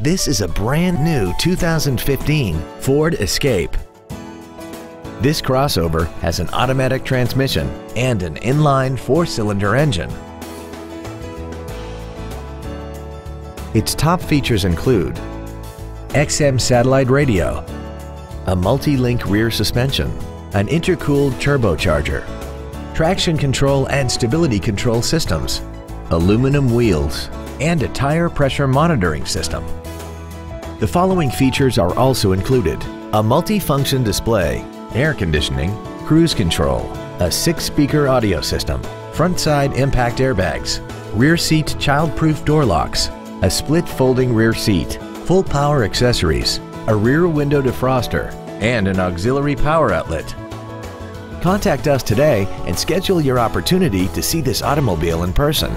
This is a brand new 2015 Ford Escape. This crossover has an automatic transmission and an inline four-cylinder engine. Its top features include XM satellite radio, a multi-link rear suspension, an intercooled turbocharger, traction control and stability control systems, aluminum wheels, and a tire pressure monitoring system. The following features are also included. A multi-function display, air conditioning, cruise control, a six-speaker audio system, front side impact airbags, rear seat child-proof door locks, a split folding rear seat, full power accessories, a rear window defroster, and an auxiliary power outlet. Contact us today and schedule your opportunity to see this automobile in person.